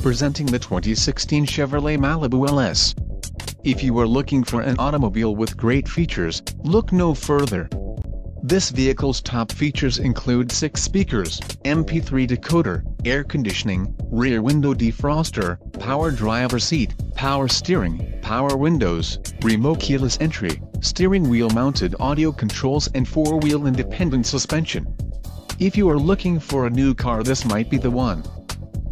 presenting the 2016 Chevrolet Malibu LS. If you are looking for an automobile with great features, look no further. This vehicle's top features include 6 speakers, MP3 decoder, air conditioning, rear window defroster, power driver seat, power steering, power windows, remote keyless entry, steering wheel mounted audio controls and 4-wheel independent suspension. If you are looking for a new car this might be the one.